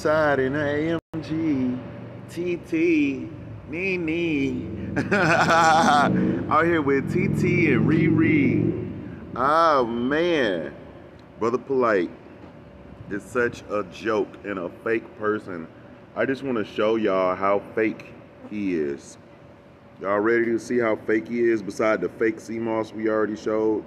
outside in an AMG, TT, Nene. Out here with TT and Riri. Oh man, brother Polight is such a joke and a fake person. I just want to show y'all how fake he is. Y'all ready to see how fake he is beside the fake CMOS we already showed?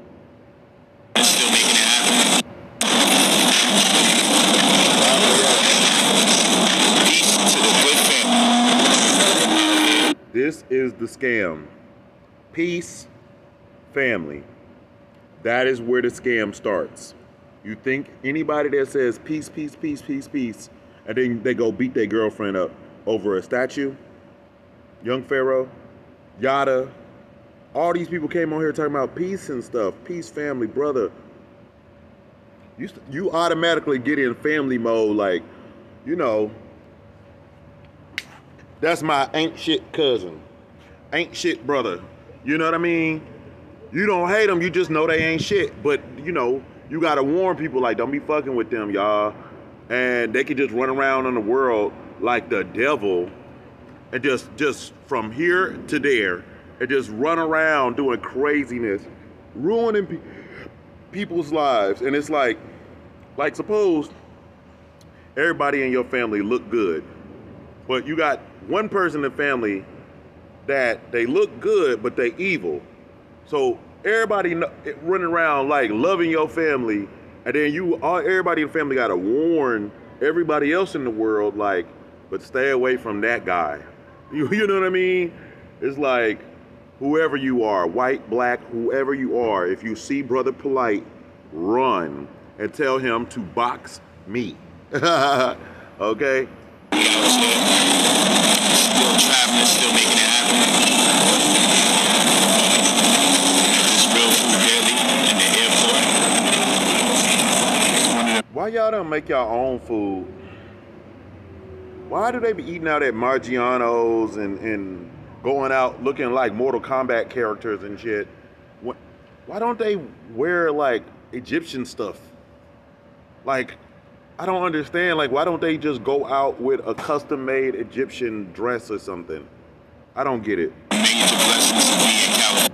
This is the scam. Peace, family. That is where the scam starts. You think anybody that says peace, peace, peace, peace, peace, and then they go beat their girlfriend up over a statue? Young Pharaoh, Yada, all these people came on here talking about peace and stuff. Peace, family, brother. You, you automatically get in family mode, like, you know, that's my ain't shit cousin, ain't shit brother. You know what I mean? You don't hate them, you just know they ain't shit. But you know, you gotta warn people like, don't be fucking with them, y'all. And they can just run around in the world like the devil, and just just from here to there, and just run around doing craziness, ruining pe- people's lives. And it's like, like suppose everybody in your family look good, but you got one person in the family that they look good, but they evil. So everybody running around like loving your family, and then you all everybody in the family got to warn everybody else in the world like, but stay away from that guy. You you know what I mean? It's like whoever you are, white, black, whoever you are, if you see brother Polight, run and tell him to box me. okay? Still still making it happen. This real food daily in the airport. Why y'all don't make y'all own food? Why do they be eating out at Maggiano's and, and going out looking like Mortal Kombat characters and shit? Why don't they wear like Egyptian stuff? Like, I don't understand. Like, why don't they just go out with a custom made Egyptian dress or something? I don't get it.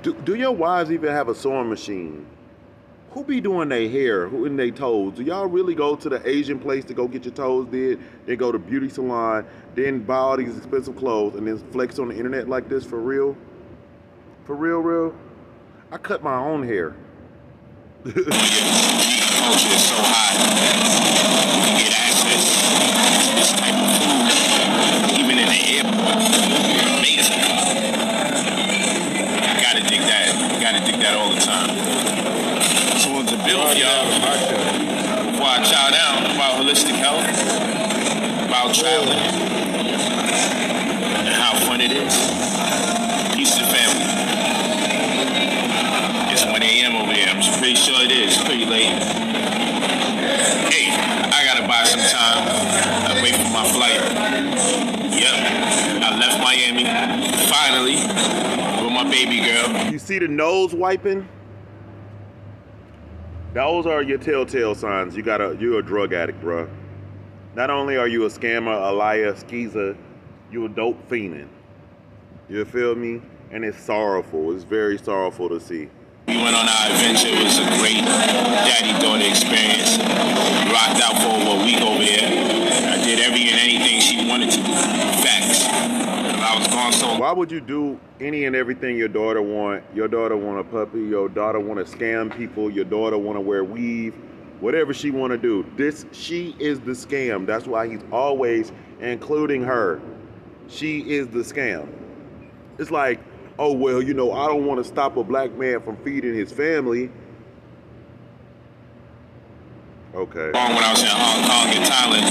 Do, do your wives even have a sewing machine? Who be doing their hair? Who in their toes? Do y'all really go to the Asian place to go get your toes did? Then go to beauty salon, then buy all these expensive clothes, and then flex on the internet like this for real? For real, real? I cut my own hair. Food, even in the airport. Amazing. Gotta dig that. Gotta dig that all the time. So what's the y'all? Before I chow down about holistic health, about traveling, and how fun it is. Family. It's 1 a.m. over there. I'm pretty sure it is. Pretty late. Hey, I gotta buy some time. I wait for my flight. Yep. I left Miami. Finally. With my baby girl. You see the nose wiping? Those are your telltale signs. You got a you're a drug addict, bruh. Not only are you a scammer, a liar, a skeezer, you a dope fiending. You feel me? And it's sorrowful. It's very sorrowful to see. We went on our adventure. It was a great daddy-daughter experience. Rocked out for a week over there. I did every and anything she wanted to. Facts. I was gone so Why would you do any and everything your daughter want? Your daughter want a puppy. Your daughter want to scam people. Your daughter want to wear weave. Whatever she want to do. This she is the scam. That's why he's always including her. She is the scam. It's like, oh well, you know, I don't want to stop a black man from feeding his family. Okay. when I was in Hong Kong and Thailand.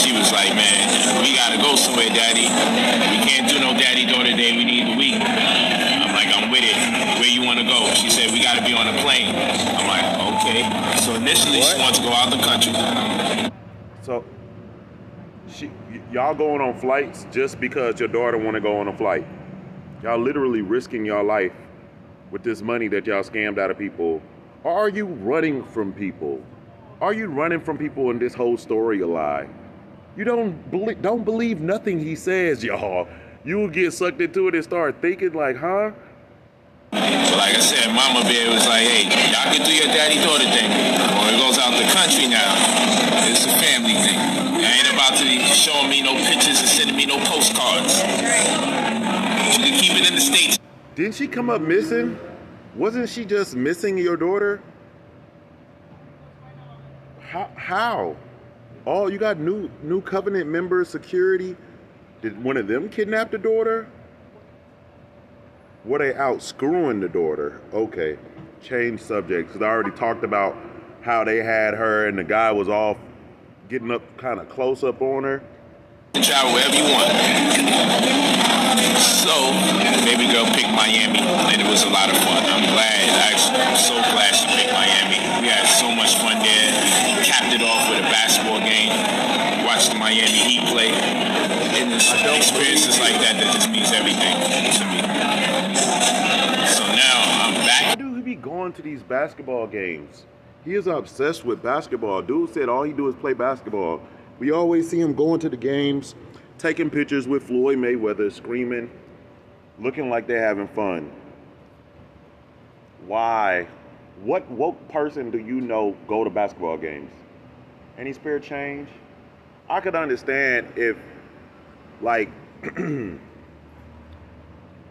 She was like, man, we gotta go somewhere, daddy. We can't do no daddy daughter day. We need a week. I'm like, I'm with it. Where you wanna go? She said, we gotta be on a plane. I'm like, okay. So initially, she wants to go out the country. So, she, y'all going on flights just because your daughter want to go on a flight. Y'all literally risking your life with this money that y'all scammed out of people. Or are you running from people? Are you running from people in this whole story a lie? You don't believe, don't believe nothing he says, y'all. You will get sucked into it and start thinking like, huh? Like I said, Mama Bear was like, hey, y'all can do your daddy-daughter thing. When it goes out the country now, it's a family thing. I ain't about to be showing me no pictures and sending me no postcards. Keep it in the States. Didn't she come up missing? Wasn't she just missing your daughter? How? How? Oh, you got new new covenant member security. Did one of them kidnap the daughter? Were they out screwing the daughter? Okay, change subject Cause I already talked about how they had her and the guy was off getting up kind of close up on her. Travel wherever you want. So, baby girl picked Miami, and it was a lot of fun. I'm glad. I'm so glad she picked Miami. We had so much fun there. Capped it off with a basketball game. Watched the Miami Heat play. And it's experiences like that that just means everything to me. So now I'm Why back. do he be going to these basketball games? He is obsessed with basketball. Dude said all he do is play basketball. We always see him going to the games, taking pictures with Floyd Mayweather, screaming, looking like they're having fun. Why? What what person do you know go to basketball games? Any spare change? I could understand if like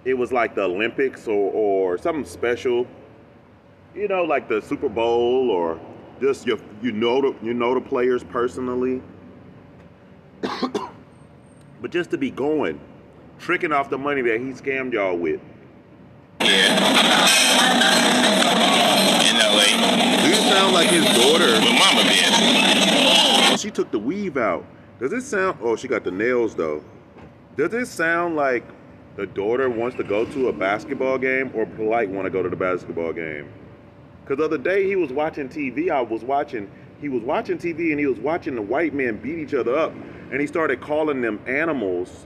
it was like the Olympics or, or something special, you know, like the Super Bowl or just you you know the you know the players personally. But just to be going, tricking off the money that he scammed y'all with. Yeah. In LA Do you sound like his daughter? with Mama Bear. Oh, she took the weave out. Does it sound? Oh, she got the nails though. Does it sound like the daughter wants to go to a basketball game, or Polight want to go to the basketball game? Because the other day he was watching TV. I was watching. He was watching TV and he was watching the white men beat each other up, and he started calling them animals,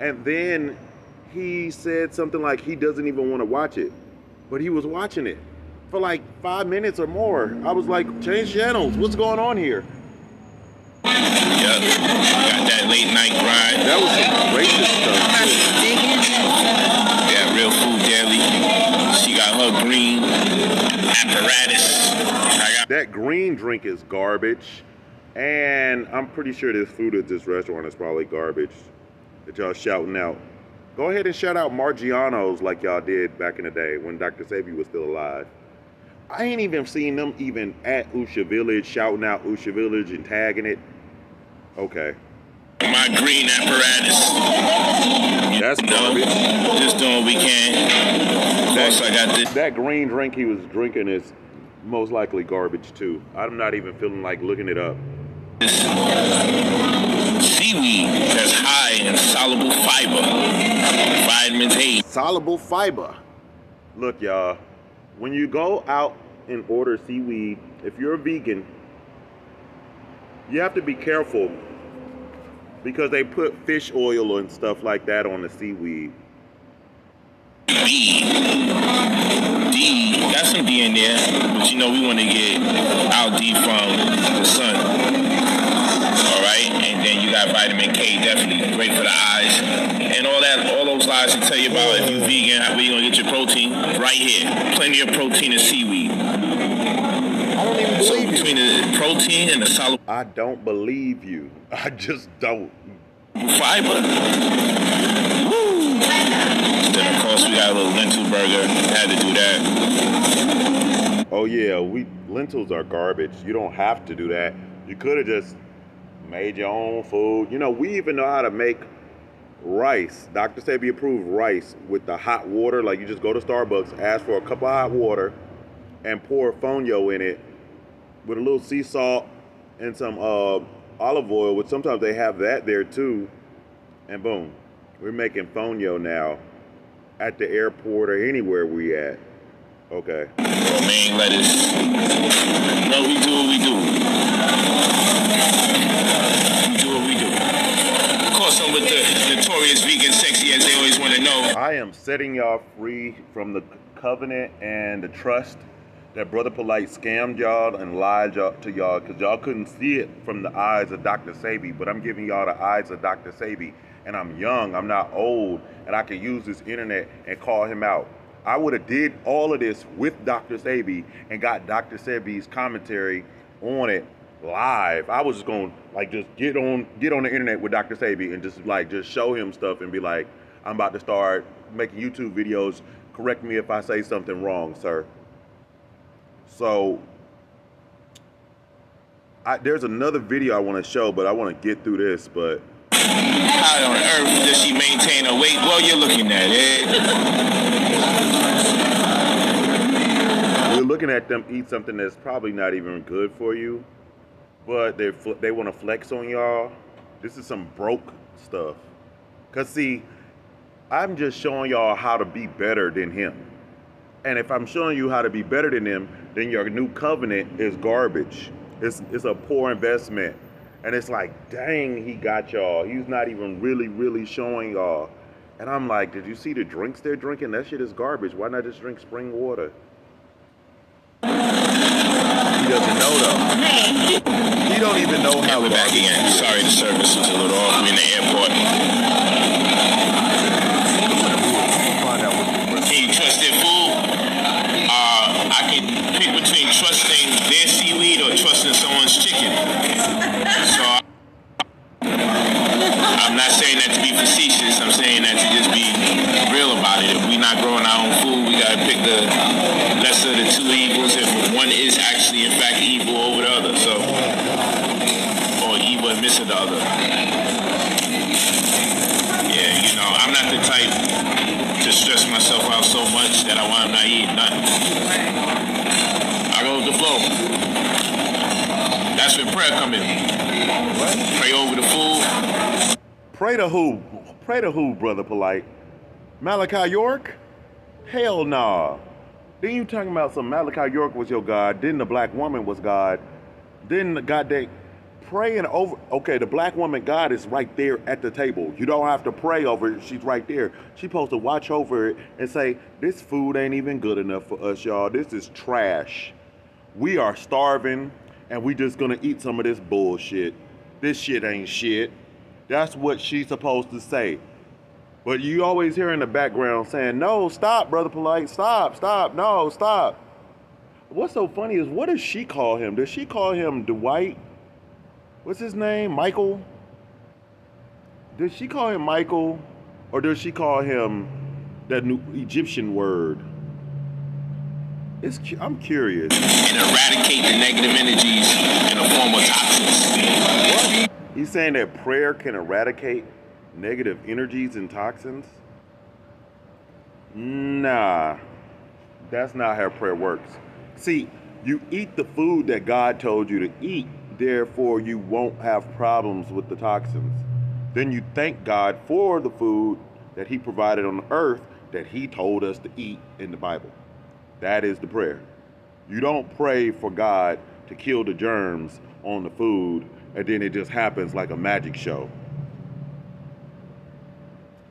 and then he said something like he doesn't even want to watch it, but he was watching it for like five minutes or more. I was like, change channels. What's going on here? Yep. Got that late night grind. That was some racist stuff. Yeah, Real Food Daily. She got her green apparatus. Got That green drink is garbage. And I'm pretty sure this food at this restaurant is probably garbage that y'all shouting out. Go ahead and shout out Maggiano's like y'all did back in the day when Dr. Sebi was still alive. I ain't even seen them even at Usha Village shouting out Usha Village and tagging it. Okay. my green apparatus. That's No, garbage. just doing what we can. Course, I got this. That green drink he was drinking is most likely garbage too. I'm not even feeling like looking it up. Seaweed that's high in soluble fiber, Vitamin A, soluble fiber. Look, y'all, when you go out and order seaweed, if you're a vegan, you have to be careful because they put fish oil and stuff like that on the seaweed. B, D. Got some D in there, but you know we want to get our D from the sun. All right, and then you got vitamin K, definitely great for the eyes, and all that. All those lies to tell you about if you vegan, how where you gonna get your protein? Right here, plenty of protein in seaweed. I don't even So believe you. between the protein and the solid, I don't believe you. I just don't. fiber. Woo. Then of course we got a little lentil burger. Had to do that. Oh yeah, we lentils are garbage. You don't have to do that. You could have just made your own food. You know, we even know how to make rice. Dr. Sebi approved rice with the hot water. Like you just go to Starbucks, ask for a cup of hot water, and pour fonio in it with a little sea salt and some uh, olive oil. Which sometimes they have that there too. And boom, we're making fonio now at the airport or anywhere we at. Okay. Romaine lettuce. No, we do what we do. We do what we do. Of course, I'm with the notorious vegan sexy as they always want to know. I am setting y'all free from the covenant and the trust that Brother Polight scammed y'all and lied y'all, to y'all because y'all couldn't see it from the eyes of Dr. Sebi, but I'm giving y'all the eyes of Dr. Sebi. And I'm young, I'm not old, and I can use this internet and call him out. I would have did all of this with Dr. Sebi and got Dr. Sebi's commentary on it live. I was just going to like just get on get on the internet with Dr. Sebi and just like just show him stuff and be like, I'm about to start making YouTube videos. Correct me if I say something wrong, sir. So I, there's another video I want to show, but I want to get through this. But how on earth does she maintain her weight? Well, you're looking at it. You're looking at them eat something that's probably not even good for you, but they they want to flex on y'all. This is some broke stuff. Cause see, I'm just showing y'all how to be better than him. And if I'm showing you how to be better than him, then your new covenant is garbage. It's, it's a poor investment. And it's like, dang, he got y'all. He's not even really, really showing y'all. And I'm like, did you see the drinks they're drinking? That shit is garbage. Why not just drink spring water? He doesn't know though. He don't even know how. we're back again. Sorry, the service was a little off. We're in the airport. Can you trust their food? Uh, I can pick between trusting their seaweed or trusting someone's chicken. So I'm not saying that to be facetious. I'm saying that to just real about it. If we're not growing our own food, we gotta pick the lesser of the two evils. If one is actually in fact evil over the other, so or evil miss the other. Yeah, you know, I'm not the type to stress myself out so much that I want to not eat nothing I go with the flow. That's when prayer come in. Pray over the food. Pray to who? Pray to who, brother Polight? Malachi York? Hell nah. Then you talking about some Malachi York was your God, then the black woman was God, then the God that praying over okay, the black woman God is right there at the table. You don't have to pray over it, she's right there. She's supposed to watch over it and say, This food ain't even good enough for us, y'all. This is trash we are starving and we just gonna eat some of this bullshit. This shit ain't shit. That's what she's supposed to say. But you always hear in the background saying, no, stop, brother Polight, stop, stop, no, stop. What's so funny is what does she call him? Does she call him Dwight? What's his name? Michael? Does she call him Michael? Or does she call him that new Egyptian word? It's, I'm curious. And eradicate the negative energies in the form of toxins. What? He's saying that prayer can eradicate negative energies and toxins? Nah, that's not how prayer works. See, you eat the food that God told you to eat, therefore, you won't have problems with the toxins. Then you thank God for the food that He provided on earth that He told us to eat in the Bible. That is the prayer. You don't pray for God to kill the germs on the food and then it just happens like a magic show.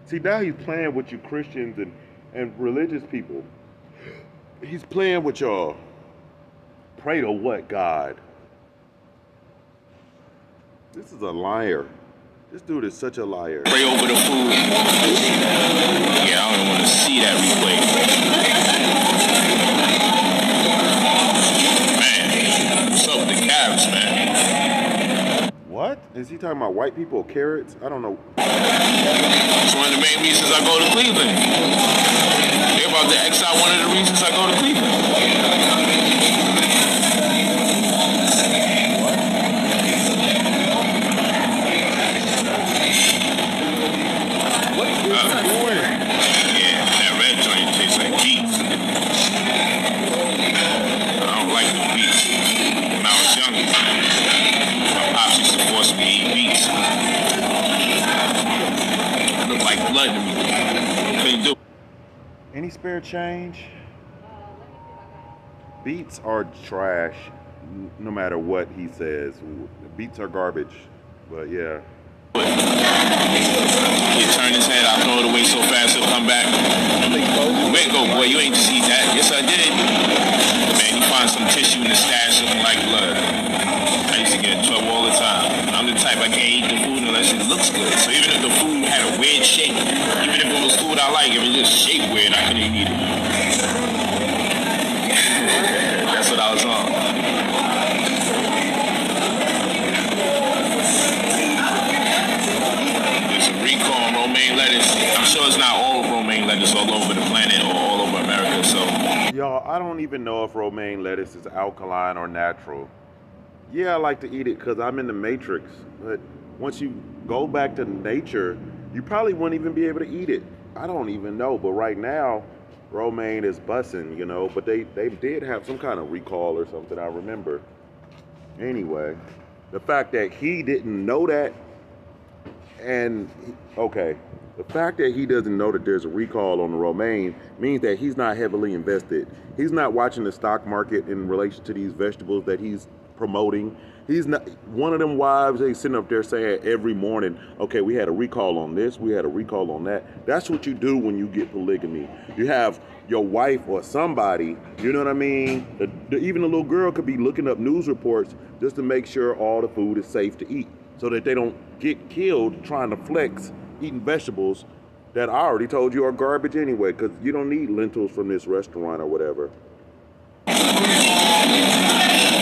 See, now he's playing with you Christians and, and religious people. He's playing with y'all. Pray to what, God? This is a liar. This dude is such a liar. Pray over the food. Yeah, I don't want to see that replay. What? Is he talking about white people carrots? I don't know. I go to Cleveland. They're about to X out one of the reasons I go to Cleveland. Change? Beats are trash, no matter what he says. Beats are garbage, but yeah. He turn his head, I throw it away so fast he'll come back. Wait, go, boy, you ain't see that. Yes, I did. Man, find some tissue in the stash looking like blood. I used to get in trouble all the time. I'm the type I can't eat the food unless it looks good. So even if the food had a weird shape, even if it was food I like, if it just shaped weird, I couldn't eat it. That's what I was on. There's a recall on romaine lettuce. I'm sure it's not all romaine lettuce all over the planet or all over America. So Y'all, I don't even know if romaine lettuce is alkaline or natural. Yeah, I like to eat it because I'm in the matrix. But once you go back to nature, you probably wouldn't even be able to eat it. I don't even know. But right now, romaine is bussing, you know. But they, they did have some kind of recall or something, I remember. Anyway, the fact that he didn't know that, and okay, the fact that he doesn't know that there's a recall on the romaine means that he's not heavily invested. He's not watching the stock market in relation to these vegetables that he's promoting. He's not one of them wives they sitting up there saying every morning, okay, we had a recall on this, we had a recall on that. That's what you do when you get polygamy. You have your wife or somebody, you know what I mean? The, the- even a little girl could be looking up news reports just to make sure all the food is safe to eat so that they don't get killed trying to flex eating vegetables that I already told you are garbage anyway, because you don't need lentils from this restaurant or whatever. You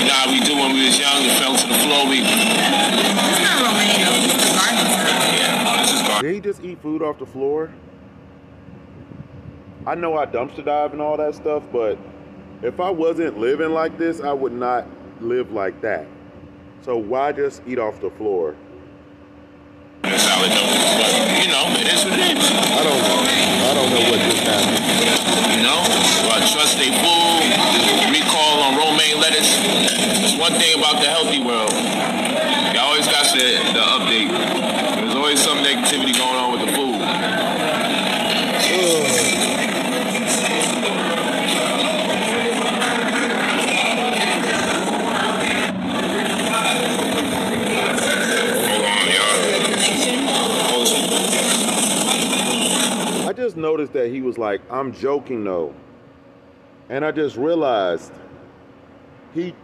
know how we do when we was young, it fell to the floor. We It's not romaine. It's garden yeah, this is garbage. Did he just eat food off the floor? I know I dumpster dive and all that stuff, but if I wasn't living like this, I would not live like that. So why just eat off the floor? That's how it. But you know, it is what it is. I don't know. I don't know what just happened. You know, well, trust they food. Recall on romaine lettuce. There's one thing about the healthy world. You always got the, the update. There's always some negativity going on with the food. Hold just noticed that he was like, I'm joking though. And I just realized he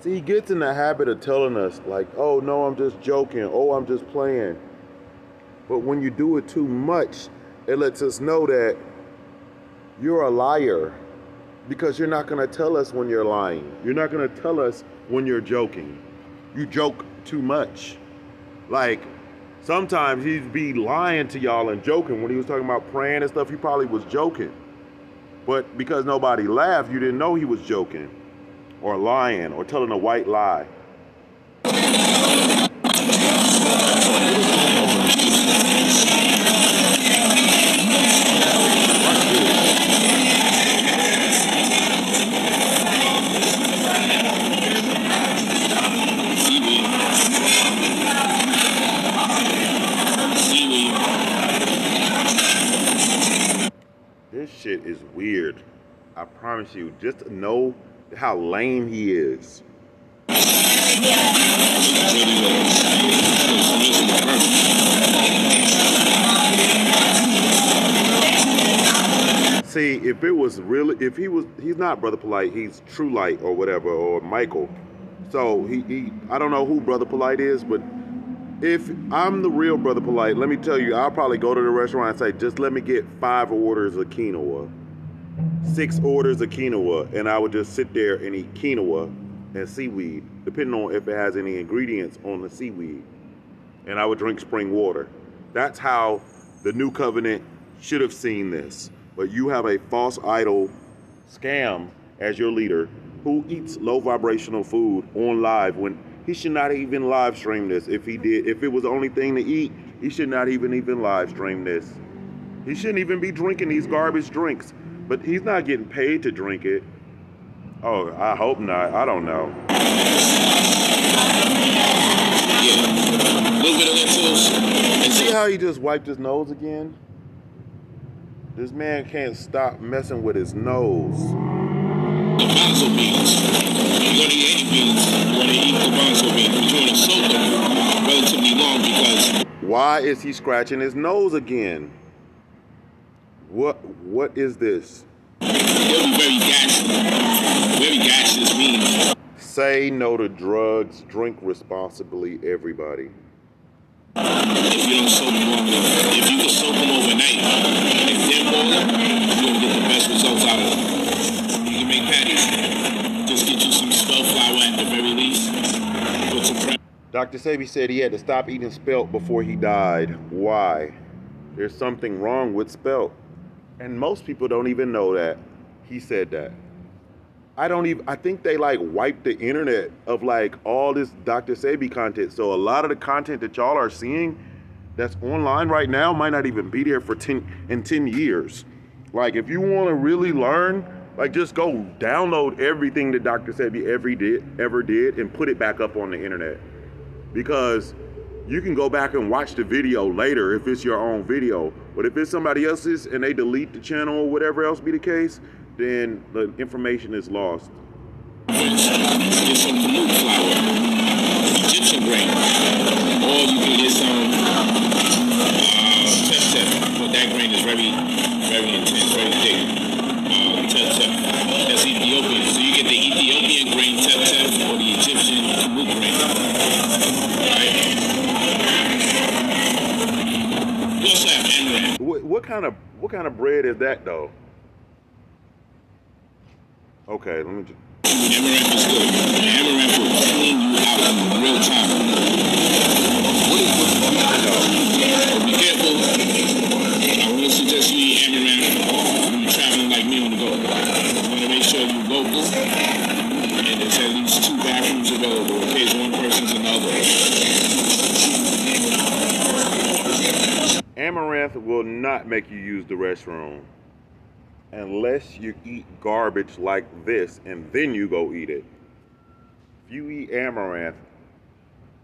see he gets in the habit of telling us like, oh no, I'm just joking, oh I'm just playing. But when you do it too much, it lets us know that you're a liar. Because you're not gonna tell us when you're lying. You're not gonna tell us when you're joking. You joke too much. Like sometimes he'd be lying to y'all and joking when he was talking about praying and stuff. He probably was joking, but because nobody laughed, you didn't know he was joking, or lying, or telling a white lie. Shit is weird. I promise you. Just know how lame he is. See, if it was really, if he was, he's not Brother Polight, he's True Light or whatever, or Michael. So he, he, I don't know who Brother Polight is, but if I'm the real Brother Polight, let me tell you, I'll probably go to the restaurant and say, just let me get five orders of quinoa, six orders of quinoa, and I would just sit there and eat quinoa and seaweed, depending on if it has any ingredients on the seaweed. And I would drink spring water. That's how the new covenant should have seen this. But you have a false idol scam as your leader who eats low vibrational food on live when he should not even live stream this. If he did, if it was the only thing to eat, he should not even even live stream this. He shouldn't even be drinking these garbage drinks. But he's not getting paid to drink it. Oh, I hope not. I don't know. Yeah. A little bit of lentils. And See see how he just wiped his nose again? This man can't stop messing with his nose. Why is he scratching his nose again? What what is this? Very very means. Say no to drugs. Drink responsibly, everybody. If you don't soak them if you can soak them overnight you're gonna get the best results out of them. You can make patties. Dr. Sebi said he had to stop eating spelt before he died. Why? There's something wrong with spelt. And most people don't even know that. He said that. I don't even I think they like wiped the internet of like all this Dr. Sebi content. So a lot of the content that y'all are seeing that's online right now might not even be there for 10 in 10 years. Like if you want to really learn, like just go download everything that Dr. Sebi ever did ever did and put it back up on the internet. Because you can go back and watch the video later if it's your own video. But if it's somebody else's and they delete the channel or whatever else be the case, then the information is lost. Some uh, that grain is very, very intense, very thick. Tef tef, that's Ethiopian. So you get the Ethiopian grain or the Egyptian grain. Right? You also have amaranth. What, what kind of what kind of bread is that though? Okay, let me just. Amaranth is good. Amaranth will clean you out in real time. What is sweet But be careful. I wouldn't suggest you eat amaranth You want to make sure you're local and there's at least two bathrooms available in case one person's in the. Amaranth will not make you use the restroom unless you eat garbage like this and then you go eat it. If you eat amaranth,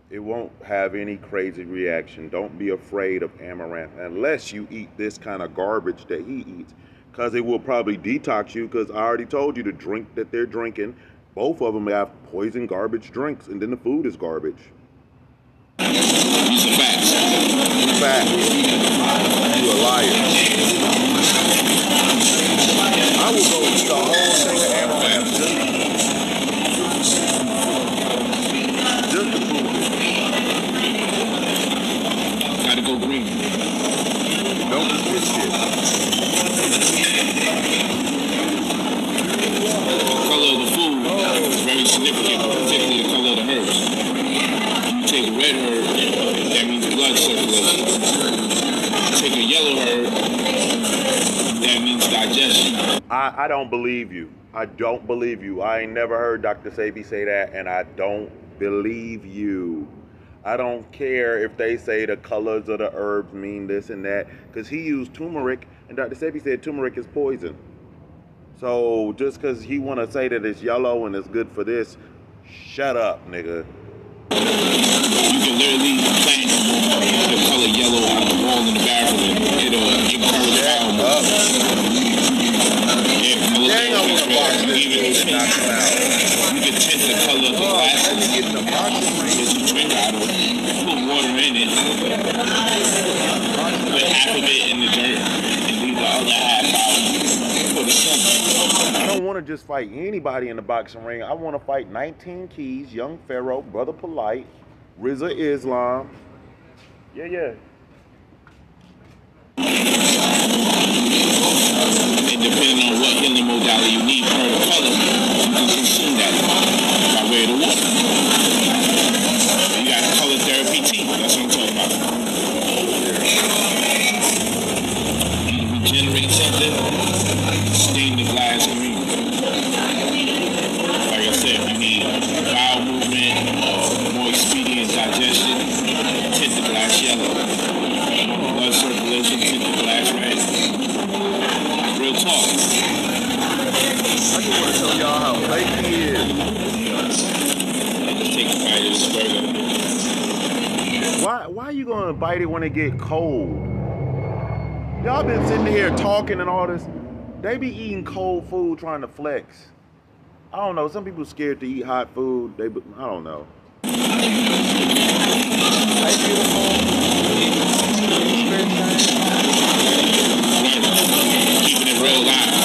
it won't have any crazy reaction. Don't be afraid of amaranth unless you eat this kind of garbage that he eats because it will probably detox you because I already told you the drink that they're drinking, both of them have poison garbage drinks and then the food is garbage. These are facts. Fact. You a liar. I will go eat a whole thing of amaranth just, just to prove it. Gotta go green. Don't eat this shit. I, I don't believe you. I don't believe you. I ain't never heard Dr. Sebi say that, and I don't believe you. I don't care if they say the colors of the herbs mean this and that, because he used turmeric, and Dr. Sebi said turmeric is poison. So just because he want to say that it's yellow and it's good for this, shut up, nigga. You can literally plant the color yellow on the wall in the bathroom. It'll encourage bowel Up. Yeah, color Dang, I want to box You can tint the color of the drink out of. Put water in it. Put half of it in the dirt and leave half out for the sun. I don't want to just fight anybody in the boxing ring. I want to fight 19 Keys, Young Pharaoh, Brother Polight, Rizza Islam. Yeah, yeah. And depending on what healing modality when it get cold? Y'all been sitting here talking and all this. They be eating cold food trying to flex. I don't know. Some people scared to eat hot food. They, be- I don't know. Keeping it real live.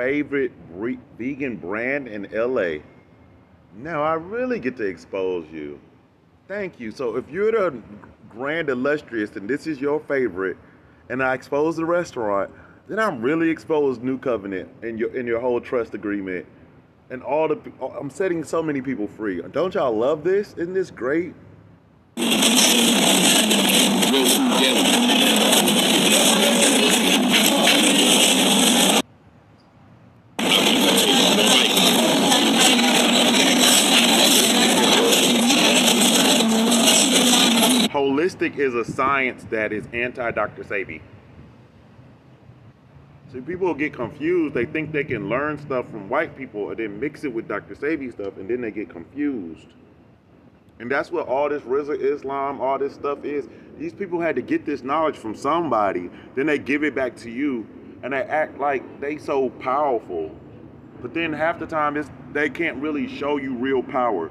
Favorite vegan brand in LA. Now I really get to expose you. Thank you. So if you're the grand illustrious and this is your favorite, and I expose the restaurant, then I'm really exposed New Covenant in your in your whole trust agreement, and all the I'm setting so many people free. Don't y'all love this? Isn't this great? Real food Holistic is a science that is anti Dr. Sebi. See, people get confused. They think they can learn stuff from white people and then mix it with Dr. Sebi stuff, and then they get confused. And that's what all this Rizza Islam, all this stuff is. These people had to get this knowledge from somebody, then they give it back to you, and they act like they so powerful. But then half the time, it's, they can't really show you real power.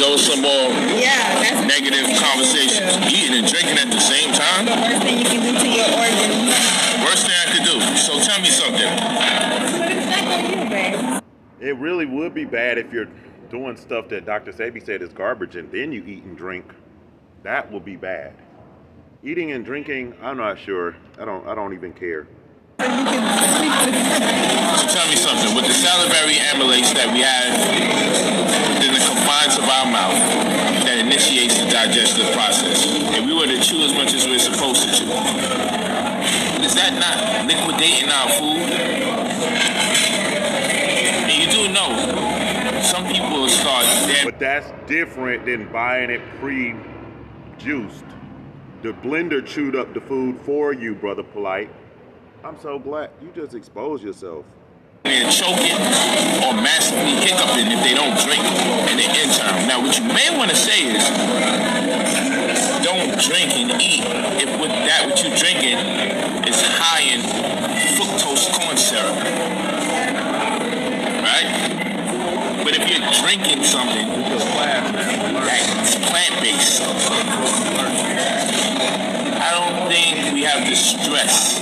there go with some more Yeah, that's negative conversations. Eating and drinking at the same time? the worst thing you can do to your organs. Worst thing I could do. So tell me something. But it's back on you, babe. It really would be bad if you're doing stuff that Dr. Sebi said is garbage and then you eat and drink. That would be bad. Eating and drinking, I'm not sure. I don't I don't even care. So tell me something. With the salivary amylase that we have within the confines of our mouth that initiates the digestive process, and we were to chew as much as we're supposed to chew, is that not liquidating our food? And you do know some people start dead. But that's different than buying it pre-juiced. The blender chewed up the food for you, brother Polight. I'm so glad you just exposed yourself. and choking or massively hiccuping if they don't drink in the interim. Now, what you may want to say is, don't drink and eat if with that what you're drinking is high in fructose corn syrup, right? But if you're drinking something that's plant-based, I don't think we have the stress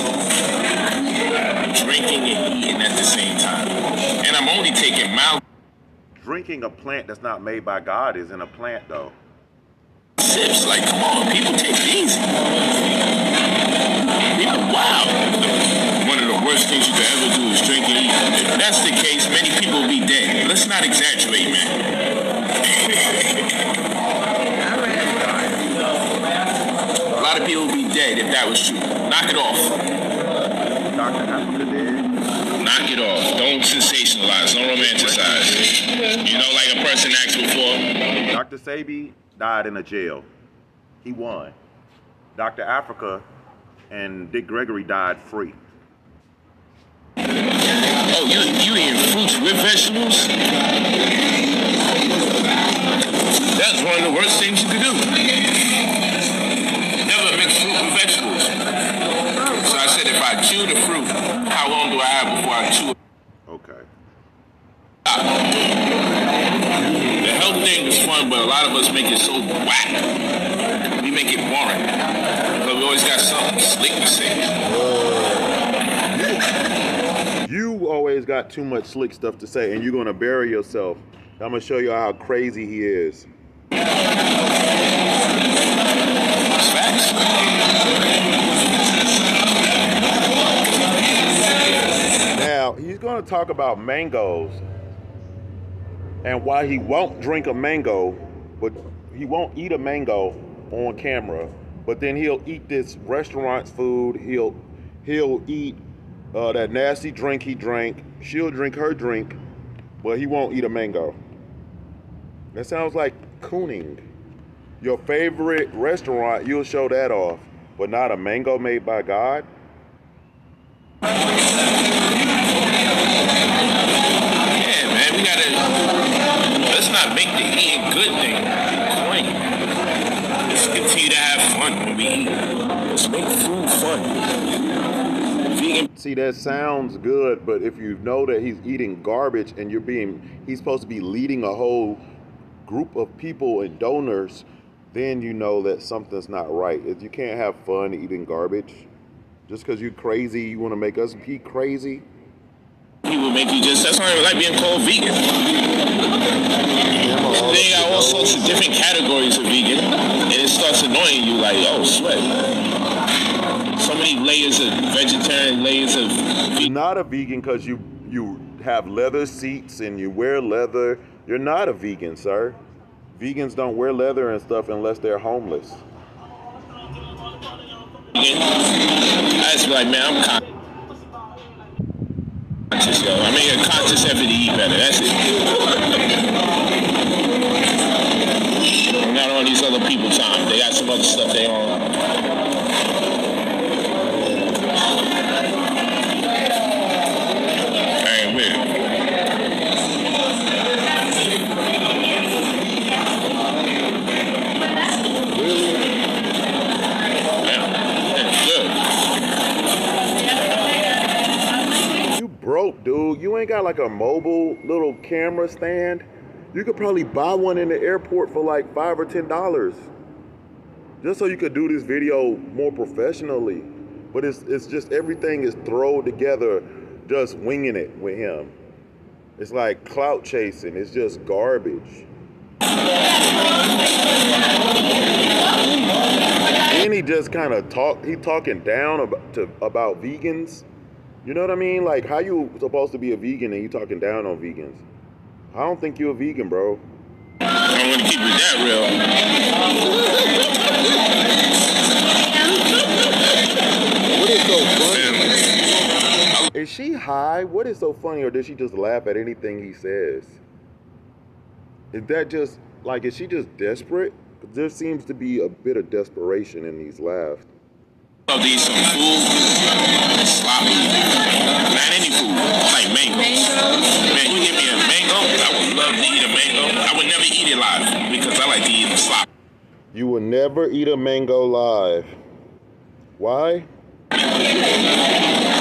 drinking and eating at the same time. And I'm only taking mild Drinking a plant that's not made by God isn't a plant though. sips. Like, come on, people take easy. People, wow. One of the worst things you could ever do is drink and eat. If that's the case, many people will be dead. Let's not exaggerate, man. lot of people will be dead if that was true. Knock it off. Dr. Afrika did. Knock it off. Don't sensationalize. Don't romanticize. You know, like a person asked before, Dr. Sebi died in a jail. He won. Dr. Afrika and Dick Gregory died free. Oh, you you eating fruits with vegetables? That's one of the worst things you could do. I said, if I chew the fruit, how long do I have before I chew it? Okay. The health thing is fun, but a lot of us make it so whack. We make it boring. But we always got something slick to say. You always got too much slick stuff to say, and you're gonna bury yourself. I'm gonna show you how crazy he is. It's facts. Now he's gonna talk about mangoes and why he won't drink a mango, but he won't eat a mango on camera, but then he'll eat this restaurant's food. He'll he'll eat uh, that nasty drink he drank. She'll drink her drink, but he won't eat a mango. That sounds like cooning. Your favorite restaurant, you'll show that off, but not a mango made by God. We gotta. Let's not make the eating good thing. Let's continue to have fun when we eat. Let's make food fun. See, that sounds good, but if you know that he's eating garbage and you're being, he's supposed to be leading a whole group of people and donors, then you know that something's not right. If you can't have fun eating garbage, just because you're crazy, you want to make us be crazy. People make you just. That's why I like being called vegan. They got all sorts of different categories of vegan, and it starts annoying you. Like, oh, sweat. So many layers of vegetarian, layers of You're vegan. not a vegan because you you have leather seats and you wear leather. You're not a vegan, sir. Vegans don't wear leather and stuff unless they're homeless. I just be like, man, I'm con- conscious, yo. I make a conscious effort to eat better. That's it. I'm not on these other people time. They got some other stuff they on. Like a mobile little camera stand. You could probably buy one in the airport for like five or ten dollars. Just so you could do this video more professionally. But it's it's just everything is thrown together, just winging it with him. It's like clout chasing. It's just garbage. And he just kind of talk. He talking down about to about vegans. You know what I mean? Like how you supposed to be a vegan and you talking down on vegans? I don't think you're a vegan, bro. I'm gonna keep it that real. What is so funny? Is she high? What is so funny, or does she just laugh at anything he says? Is that just like is she just desperate? There seems to be a bit of desperation in these laughs. Love to eat some food. Sloppy. Not any food. Like mango. Man, you give me a mango, I would love to eat a mango. I would never eat it live because I like to eat them sloppy. You will never eat a mango live. Why? And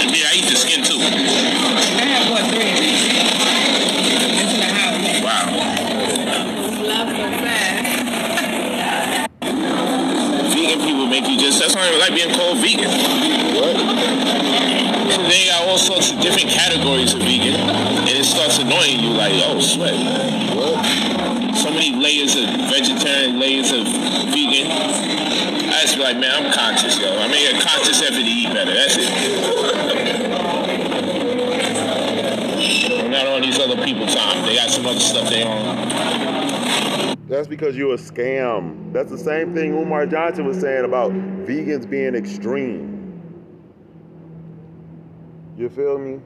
then I eat the skin too. I have what three you just, that's why I like being called vegan. What? They got all sorts of different categories of vegan, and it starts annoying you like, oh, sweat. What? So many layers of vegetarian, layers of vegan. I just be like, man, I'm conscious, yo. I make a conscious effort to eat better. That's it. I'm not on these other people time. They got some other stuff they on. That's because you're a scam. That's the same thing Umar Johnson was saying about vegans being extreme. You feel me?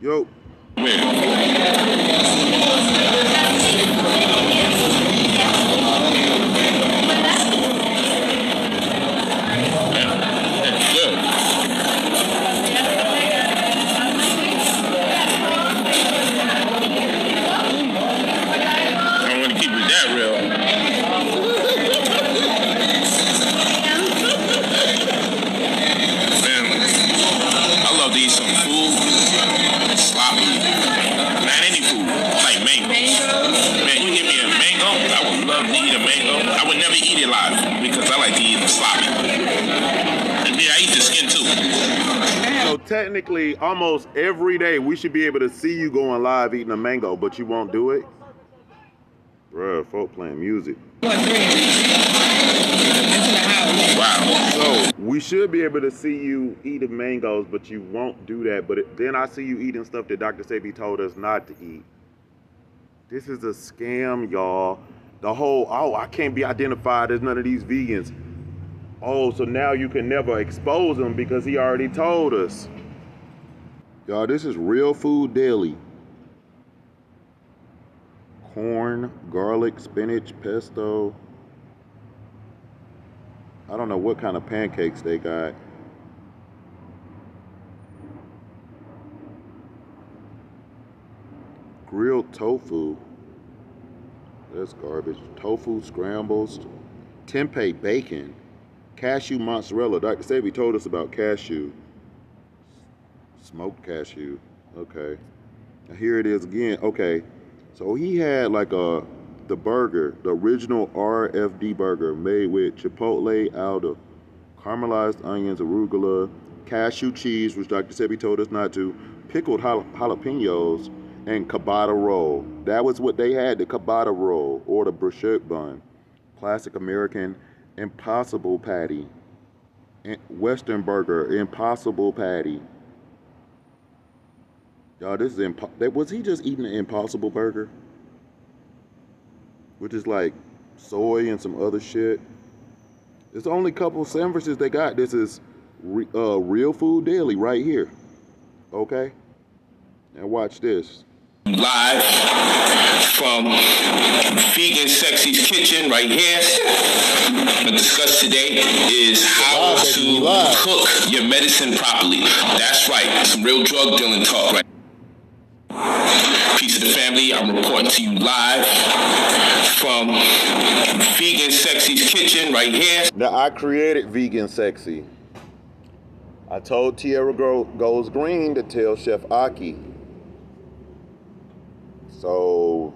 Yo, technically, almost every day we should be able to see you going live eating a mango, but you won't do it? Bruh, folk playing music. Wow. So we we should be able to see you eating mangoes, but you won't do that. But then I see you eating stuff that Dr. Sebi told us not to eat. This is a scam, y'all. The whole, oh, I can't be identified as none of these vegans. Oh, so now you can never expose him because he already told us. Y'all, this is Real Food Daily. Corn, garlic, spinach, pesto. I don't know what kind of pancakes they got. Grilled tofu. That's garbage. Tofu scrambles. Tempeh bacon. Cashew mozzarella. Dr. Sebi told us about cashew. Smoked cashew. Okay. Now here it is again. Okay. So he had like a the burger, the original RFD burger made with chipotle alda, caramelized onions, arugula, cashew cheese, which Dr. Sebi told us not to, pickled jal- jalapenos, and ciabatta roll. That was what they had, the ciabatta roll or the bruschetta bun. Classic American impossible patty. Western burger, impossible patty. Y'all, this is impo- was he just eating an impossible burger? which is like soy and some other shit. It's the only a couple sandwiches they got. This is re, uh, Real Food Daily right here. Okay? And watch this. Live from Vegan Sexy's kitchen right here. To discuss today is how Live, to live. cook your medicine properly. That's right, some real drug dealing talk right. Of the family. I'm reporting to you live from Vegan Sexy's kitchen right here. Now, I created Vegan Sexy. I told Tierra Go- Goes Green to tell Chef Ahki. So,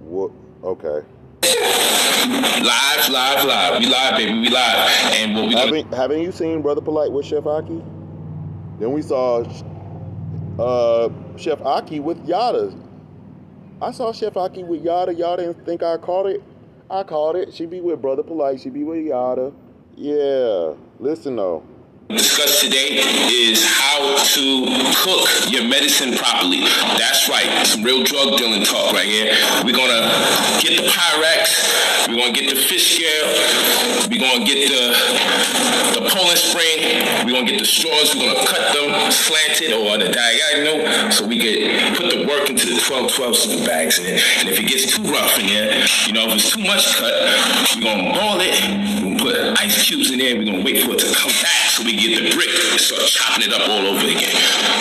what? Okay. Live, live, live. We live, baby. We live. And what we Haven't, haven't you seen Brother Polight with Chef Ahki? Then we saw uh, Chef Ahki with Yada. I saw Chef Ahki with Yada. Yada didn't think I caught it. I caught it. She be with Brother Polight. She be with Yada. Yeah. Listen though. discuss today is how to cook your medicine properly. That's right, some real drug dealing talk right here. We're gonna get the Pyrex, we're gonna get the fish scale, we're gonna get the the Poland spring, we're gonna get the straws, we're gonna cut them slanted or on the diagonal so we can put the work into the 12 12 super bags in it. And if it gets too rough in there, you know, if it's too much cut, we're gonna boil it, we're gonna put ice cubes in there, we're gonna wait for it to come back so we get the brick and start chopping it up all over again.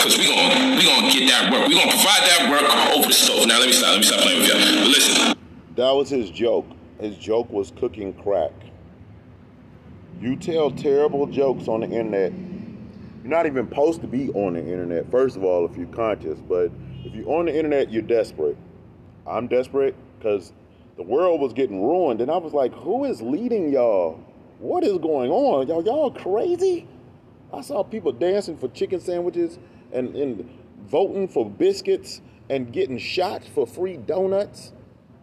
Cause we gonna we gonna get that work. We're gonna provide that work over the stove. Now let me stop, let me stop playing with you. But listen, That was his joke. His joke was cooking crack. You tell terrible jokes on the internet. You're not even supposed to be on the internet, first of all, if you're conscious. But if you're on the internet, you're desperate. I'm desperate because the world was getting ruined. And I was like, who is leading y'all? What is going on? Y'all, y'all crazy? I saw people dancing for chicken sandwiches and, and voting for biscuits and getting shots for free donuts.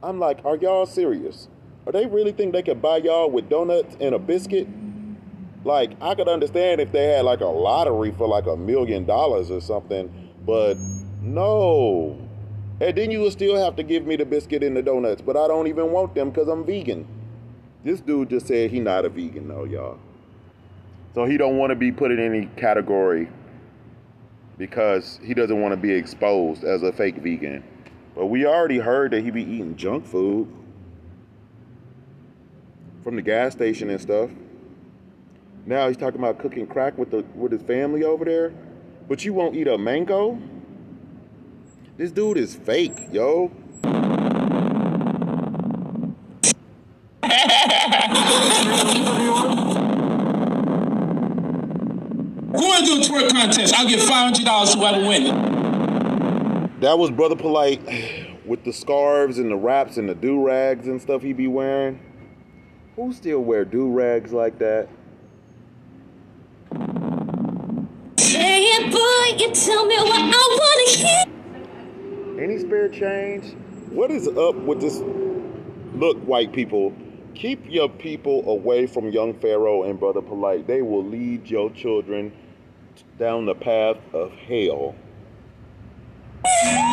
I'm like, are y'all serious? Are they really think they could buy y'all with donuts and a biscuit? Like, I could understand if they had like a lottery for like a million dollars or something, but no. And then you would still have to give me the biscuit and the donuts, but I don't even want them because I'm vegan. This dude just said he not a vegan though, y'all. So he don't want to be put in any category because he doesn't want to be exposed as a fake vegan. But we already heard that he be eating junk food from the gas station and stuff. Now he's talking about cooking crack with the with his family over there. But you won't eat a mango? This dude is fake, yo. Who wanna do a twerk contest? I'll give five hundred dollars to whoever wins. That was Brother Polight with the scarves and the wraps and the do rags and stuff he be wearing. Who still wear do rags like that? Say it, boy, you tell me what I wanna hear. Any spare change? What is up with this? Look, white people, Keep your people away from young Pharaoh and Brother Polight. They will lead your children down the path of hell.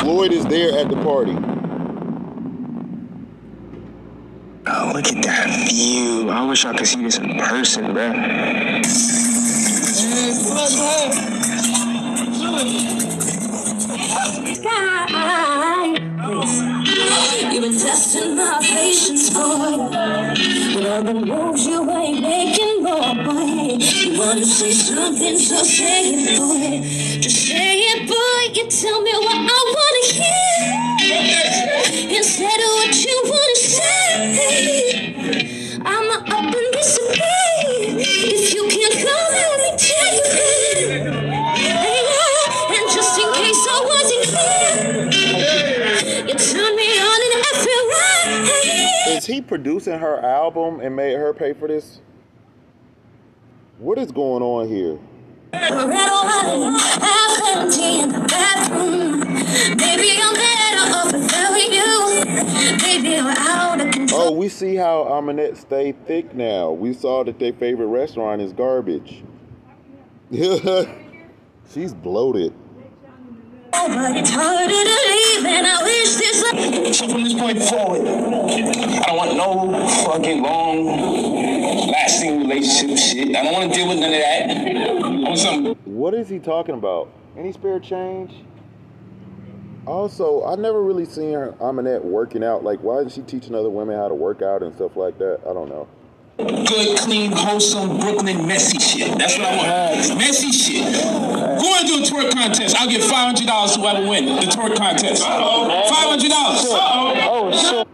Floyd is there at the party. Oh, look at that view. I wish I could see this in person, bro. sky. You've been testing my patience, boy. With all the moves you ain't making, boy. You wanna say something, so say it, boy. Just say it, boy. You tell me what I wanna hear instead of what you wanna say. Is he producing her album and made her pay for this? What is going on here? Oh, we see how Aminette stay thick now. We saw that their favorite restaurant is garbage. She's bloated. But it's harder to leave, and I wish this. So from this point forward, I don't want no fucking long lasting relationship shit. I don't want to deal with none of that. I want some What is he talking about? Any spare change? Also, I never really seen her Aminette working out. Like, why is she teaching other women how to work out and stuff like that? I don't know. Good, clean, wholesome Brooklyn messy shit. That's what I want. Messy shit. Go and do a twerk contest. I'll give five hundred dollars to whoever win the twerk contest. Five hundred dollars. Oh shit.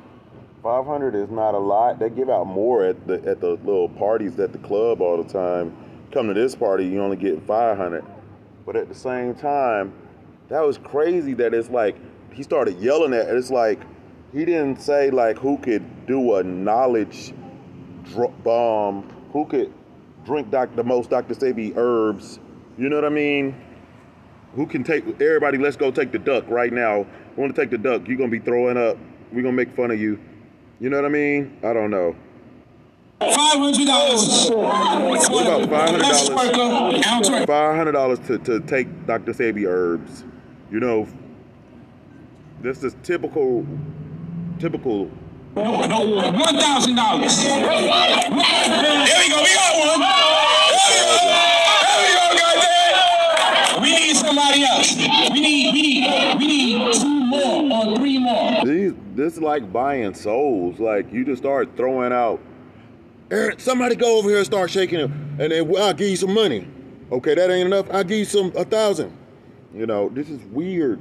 500 is not a lot. They give out more at the at the little parties at the club all the time. Come to this party, you only get 500. But at the same time, that was crazy that it's like he started yelling at it's like he didn't say like who could do a knowledge dr- bomb, who could drink doc- the most Dr. Sebi herbs. You know what I mean? Who can take everybody? Let's go take the duck right now. Want to take the duck? You're gonna be throwing up. We're gonna make fun of you. You know what I mean? I don't know. Five hundred dollars. What about five hundred dollars. Five hundred dollars to to take Dr. Sebi herbs. You know, this is typical, typical. No, no, one thousand dollars. There we go. We got one. There we go. There we go, goddamn. We need somebody else. We need, we need, we need two more or three more. These this is like buying souls. Like you just start throwing out. Aaron, somebody go over here and start shaking him, and then I'll give you some money. Okay, that ain't enough. I'll give you some a thousand. You know, this is weird.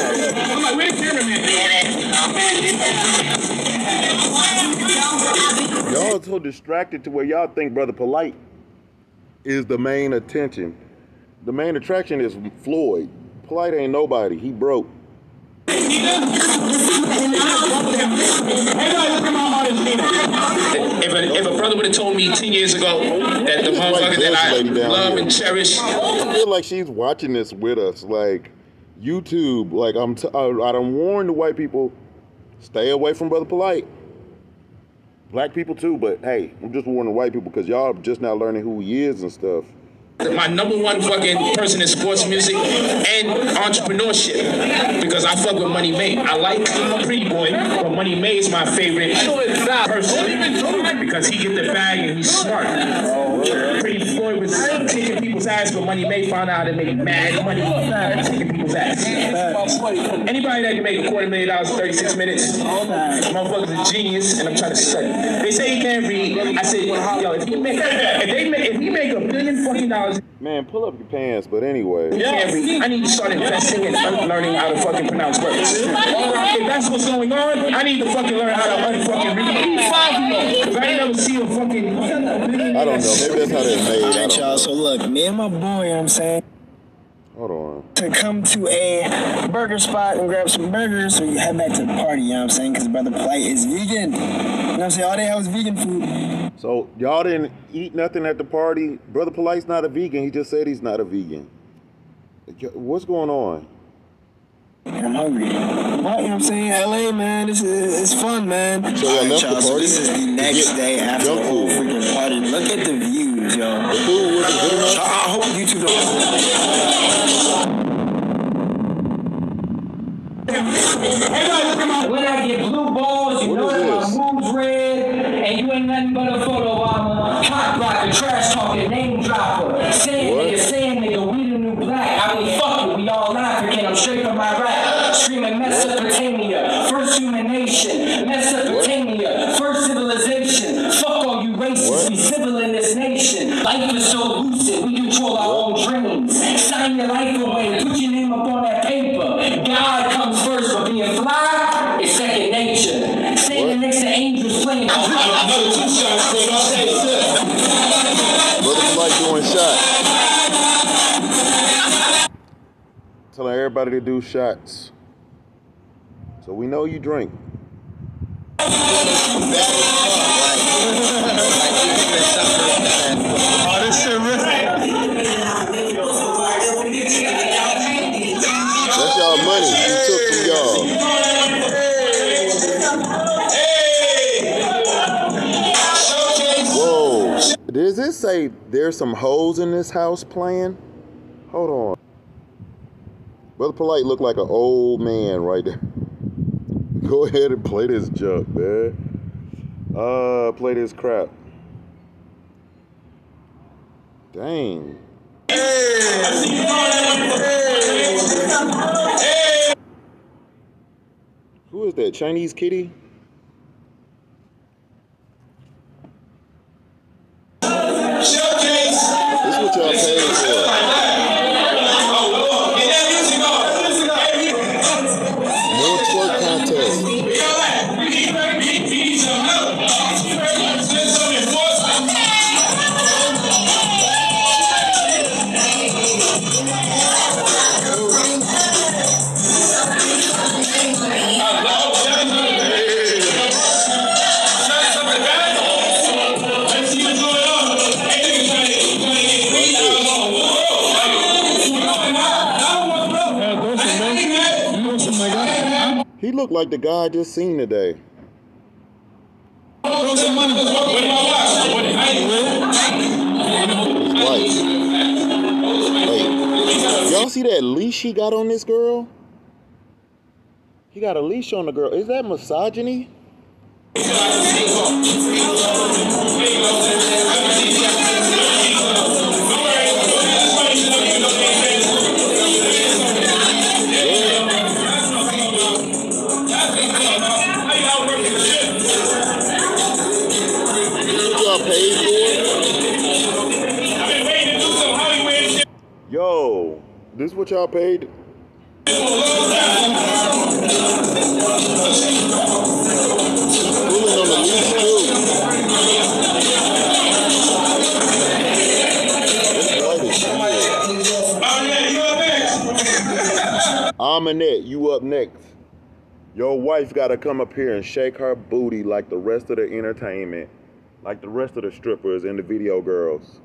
Trying to get that Floyd. Y'all so distracted to where y'all think Brother Polight is the main attention. The main attraction is Floyd. Polight ain't nobody. He broke. If a, if a brother would have told me 10 years ago that the motherfucker that I lady down love and cherish I feel like she's watching this with us. Like YouTube. Like I'm. T- I, I done warned the white people, stay away from Brother Polight. Black people too, but hey, I'm just warning white people because y'all just now learning who he is and stuff. my number one fucking person in sports music and entrepreneurship because I fuck with Money May. I like Pretty Boy, but Money May is my favorite person because he get the bag and he's smart. Pretty Floyd was kicking people's ass, but Money May found out to make mad money kicking people's ass. Anybody that can make a quarter million dollars in 36 minutes, motherfucker's a genius, and I'm trying to study. They say he can't read. I said, yo, if he make, if they make, he make a billion fucking dollars, Man, pull up your pants. But anyway, he. I need to start investing and un- learning how to fucking pronounce words. If that's what's going on, I need to fucking learn how to unfucking read. Because I ain't never see a fucking. I don't know. Maybe that's how they're made. I Alright, don't y'all. So look, me and my boy, you know what I'm saying, Hold on. to come to a burger spot and grab some burgers. So you head back to the party, you know what I'm saying? Because Brother Polight is vegan. You know what I'm saying? All they have was vegan food. So y'all didn't eat nothing at the party. Brother Polight's not a vegan. He just said he's not a vegan. What's going on? And I'm hungry. But, you know what I'm saying? LA, man, this is it's fun, man. So y'all Alright, left the y'all, so party this is the next get day after the whole food. freaking party. Look at the views, yo. The food wasn't good enough. I I hope YouTube don't. When I get blue balls, you What know that my mood's red, and you ain't nothing but a photo bomber, cock blocker, trash talking, name dropper, saying What? nigga, saying nigga, we the new black. I mean, fuck it, we all African. I'm straight from Iraq, screaming Mesopotamia, first human nation, Mesopotamia, everybody to do shots. So we know you drink. Oh, this shit That's y'all money you took from y'all. Whoa. Does this say there's some hoes in this house playing? Hold on. Brother Polight look like an old man right there. Go ahead and play this junk, man. Uh, play this crap. Dang. Who is that? Chinese kitty? This what y'all paying for. He looked like the guy I just seen today. His y'all see that leash he got on this girl? He got a leash on the girl. Is that misogyny? This what y'all paid? Aminette, you up next. Your wife got to come up here and shake her booty like the rest of the entertainment, like the rest of the strippers and the video girls.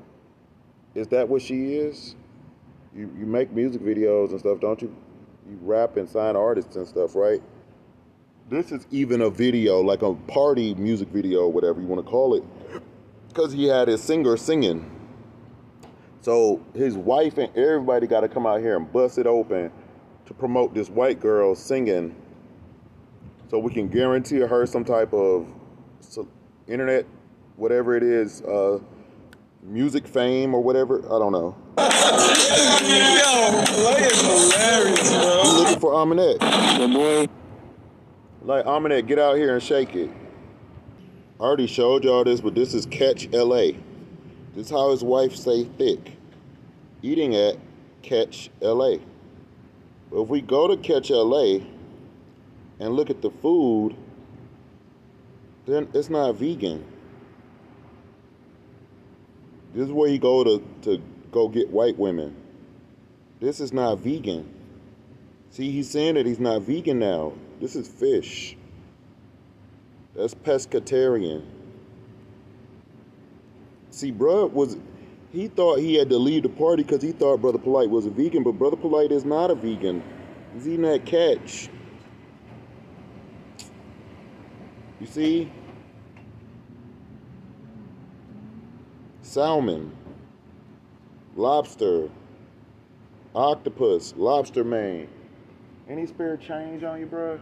Is that what she is? You you make music videos and stuff, don't you? You rap and sign artists and stuff, right? This is even a video, like a party music video, whatever you want to call it, because he had his singer singing. So his wife and everybody got to come out here and bust it open to promote this white girl singing so we can guarantee her some type of internet, whatever it is, uh, music fame or whatever. I don't know. Yo, Play is hilarious, bro. Looking for Aminette? The boy. Like Aminette, get out here and shake it. I already showed y'all this, but this is Catch LA. This is how his wife stay thick. Eating at Catch LA. But if we go to Catch LA and look at the food, then it's not vegan. This is where you go to, to go get white women. This is not vegan. See, he's saying that he's not vegan now. This is fish. That's pescatarian. See, bruh was he thought he had to leave the party because he thought Brother Polight was a vegan, but Brother Polight is not a vegan. He's eating that catch. You see? Salmon, lobster, octopus, lobster man. Any spare change on you, bruh?